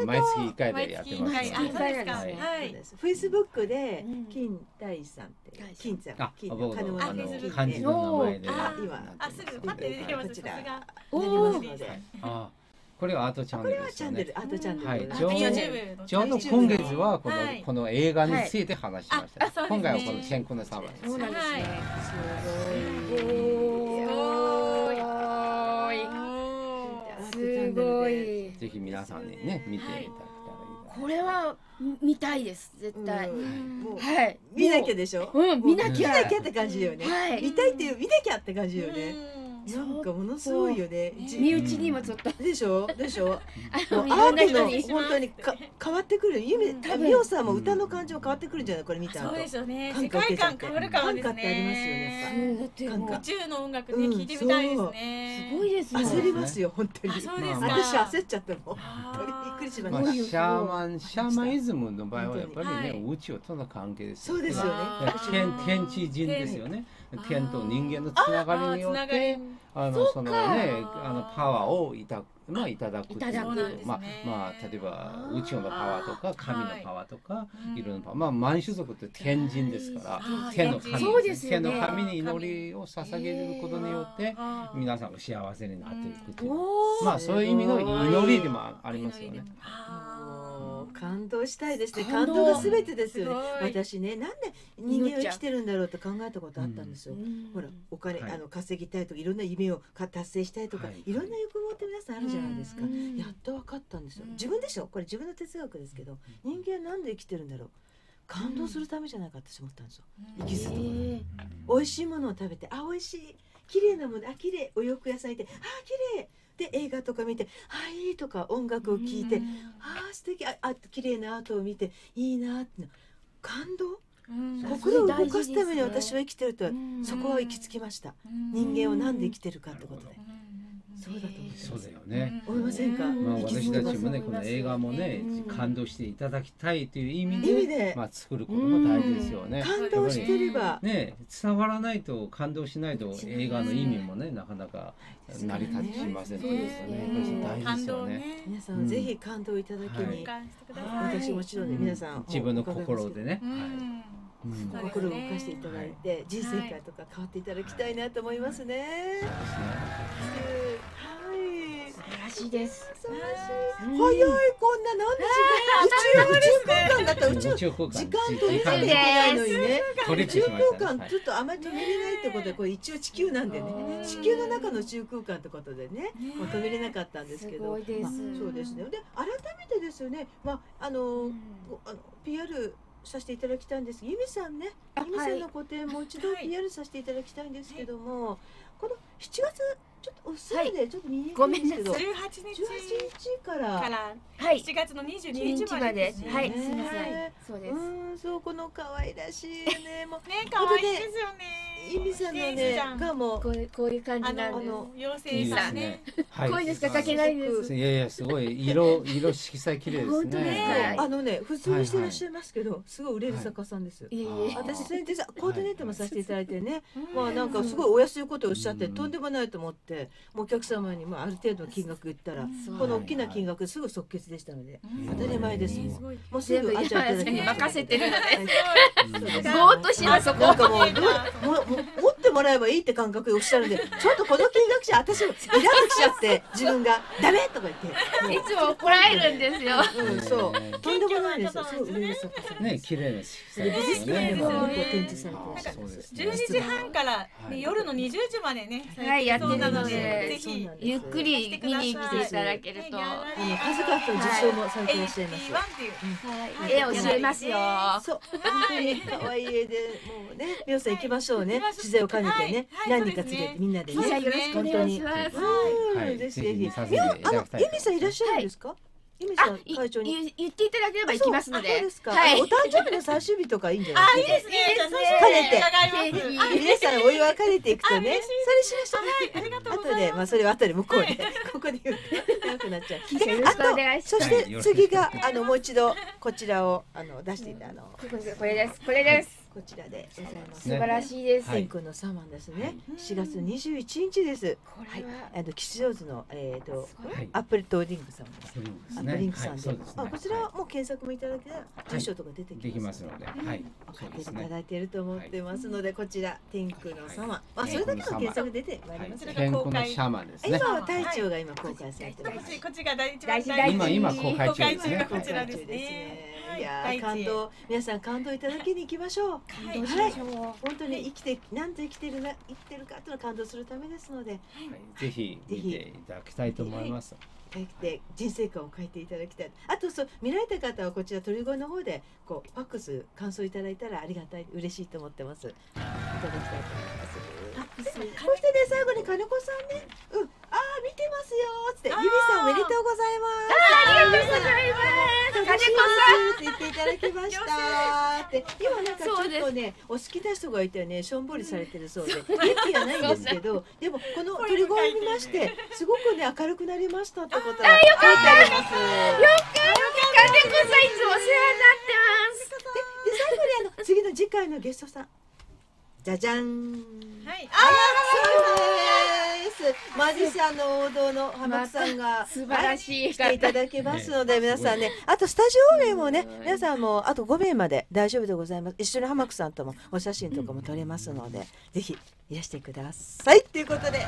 毎月一回でやってますはい。はい。フェイスブックでうん金大さんって大さん。金さんあ、金僕のあの漢字の名前で。あ今。すすぐパッて出てきます。こちら。おなりますーので。あ、これはアートチャンネルですよねチャンネル。アートチャンネルはいでござちょうど YouTube のちょうど今月はこの、はいこの映画について話しました。ああそうですね今回はこの健康のサバです。そうなんですね。すごいすごい。ぜひ皆さんにね見ていただけたらいいかな。これは見たいです絶対。うんはい。見なきゃでしょ？うん見なきゃ。見なきゃって感じよねはい見たいっていう見なきゃって感じよねうんなんかものすごいよね。じ身内にもちょっと。でしょ？でしょ？あのいもうアートのに。本当にか変わってくるゆめ多分みおさんも歌の感情変わってくるんじゃない？これ見た後。そうですよね。感世界観変わる感覚ってありますよね。宇宙の音楽ねうん聞いてみたいですね。すごいですよ。焦りますよ。本当に。あそうですか。私焦っちゃったもん本あ当にびっくりしままあ、したシャーマンシャーマンイズムの場合はやっぱりね、はい。宇宙との関係ですそうですよね。天天地人ですよね。天と人間のつながりによってりあのそのねあのパワーをいたまあいただくっていういただくそうなんですね。まあまあ例えば宇宙のパワーとか神のパワーとかうん。いろんなパワー。まあ満種族って天人ですから天の神天の神に祈りを捧げることによって皆さんが幸せになっていくっていう。まあそういう意味の祈りでもありますよね。もう感動したいですね。感動。が全てですよね。私ねなんで人間は生きてるんだろうと考えたことあったんですよ、うん。ほらお金、はい。あの稼ぎたいとかい。ろんな夢をか達成したいとか、はい。い、ろんな欲望って皆さんあるじゃないですか、うん。やっと分かったんですよ。うん。自分でしょ？これ自分の哲学ですけど人間はなんで生きてるんだろう？感動するためじゃないかって私思ったんですよ。うん。行きずところえ。美味しいものを食べてあ美味しい。綺麗なものあ綺麗。お洋服屋さんいてあ綺麗で映画とか見てあいいとか音楽を聴いてあ素敵ああ綺麗なアートを見ていいなって。感動？心を動かすために私は生きてるとうん。そこは行き着きました。うん。人間をなんで生きてるかってことで。うんそうだと思ってそうだよね。思いませんか？まあ、私たちもねこの映画もねうん。感動していただきたいという意味で、意味で。まあ、作ることも大事ですよね。感動してれば。ね伝わらないと感動しないと映画の意味もねなかなか成り立ちません。ので、ね、大事です感よね。動ね。皆さんぜひ感動いただきはい。に私もちろんね皆さん自分の心でね。うはい。ん心を動かしていただいて人生観とか変わっていただきたいなと思いますね。はい。素晴らしいです。素晴らしい。うん早い。こんななんで時間？宇宙宇宙空間だったら宇宙宇宙空間。時間と時間見なきゃいけないのにね。取宇宙空間ちょっとあまり止めれないってことでこれ一応地球なんでね。地球の中の宇宙空間ってことでね。もう止めれなかったんですけど。すごいです。まあそうですね。で改めてですよね。まああのあの PR させていただきたいんです。ゆみさんねゆみさんの個展もう一度はい。PR させていただきたいんですけども、この7月ちょっとおっさんでちょっと見えごめんないんですけど、なさい。18 18日。日から。から。はい。7月の22 12日日までまで。です。ねはい、すみませねん。そうです。うーんそうこの可愛らしいよねもうね可愛いですよね。ゆみさんのねがも。うこういうこういう感じあなんでの妖いいです精さんね。ね。。はい。こうい。うのしか？書けないです。いやいやすごい色色色彩綺麗ですね。かあのね普通にしてらっしゃいますけど、すごい売れる作家さんです。私それでさコーディネートもさせていただいてね、うんまあなんかすごいお安いことをおっしゃって、うん。とんでもないと思ってもうお客様にまあある程度の金額言ったら、この大きな金額すぐ即決でしたので、うん。当たり前ですもん。もうすぐあじゃ任せてるので。ぼーっとしますそこ。なんかもうもらえばいいって感覚でおっしゃるんでちょっとこの金額じゃ私もイラッときちゃって 自分がダメとか言って。いつも怒られるんですよ。うん、そう。ね。とんでもないですよ。そう、ねです。綺麗で美術館でもね。こう展示されてらっし。ゃあるんです。12時半から、ねはい夜の20時までね、はい。やってるのでぜひゆっくり見に来ていただけると。はあの数々の実証もされていらっしゃいます。81ってい。うい。絵を教えますよ。そう、本当に可愛い絵で、もうね、皆さん行きましょうね。自然を兼ねてね、はいはい何人か連れてみんなでね。よろしくお願いします。うんはいぜひぜひ。あのただきたいユミさんいらっしゃるんですか？ユミさん会長に。言言っていただければ行きますので。あそうですか。はいお誕生日の最終日とかいいんじゃないですか？いいですね。いいですね兼ねて。皆さんお祝い兼ねていくとね、それしましょう。はい、ありがとうございます。後で、まあ、それは後で向こうで、ここで言って、長くなっちゃう。あよろしくお願いします。そして、次が、あの、もう一度、こちらを、あの、出していた、あの、これです。これです。こちらでございます。素晴らしいです。はい。天空のサマンですね。4月21日です。こはい。れは、あの、吉祥寺の、えっと、はい。アップルトーディングさんアね。ップリンクさんで。はあ、こちらはもう検索もいただけたら、住所とか出てできまので。きますすので、はい、書いてい。ただいていると思ってますので、こちら天空の様、はい。まあそれだけの検索出てまいりはい。ますね。健康のシャーマンですね。今は大腸が今公開されてます。こっちが大一番大事今今公開中ですね。こちらですね。い。やーはい感動。皆さん感動いただきに行きましょう。はいどうしましょう。本当に生きてなんと生きてるな生きてるかというのを感動するためですので、はいぜひ見ていただきたいと思います。書いて人生観を書いていただきたい。あとそう見られた方はこちら鳥越の方でこうファックス感想いただいたらありがたい嬉しいと思ってます。いただきたいと思います。そしてね最後に金子さんね、うん、ああ見てますよー。っつってゆりさんおめでとうございます。ありがとうございます。金子って言っていただきましたって。今なんかちょっとねお好きな人がいてね。しょんぼりされてるそうで。元気がないんですけどでもこの鳥越を見ましてす。ごくね明るくなりましたってことが書いてあります。さん。よかった。金子さんいつもお世話になってます。で最後にあの次の次回のゲストさんじゃじゃん。はい。そうです。マジシャンの王道の浜木さんが素晴らしい。来ていただけますので皆さんねあとスタジオ名もね皆さんもあと5名まで大丈夫でございます。一緒に浜木さんともお写真とかも撮れますのでぜひいらしてください。ということで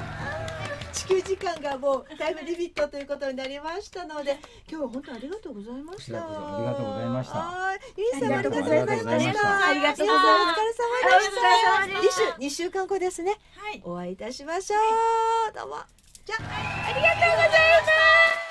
地球時間がもうタイムリミットということになりましたので今日は本当ありがとうございました。ありがとうございました。はいゆりさんありがとうございました。ありがとうございました。お疲れ様でした。お疲れ様でした。2週二週間後ですね。はい。お会いいたしましょう。どうも。じゃあ。ありがとうございます。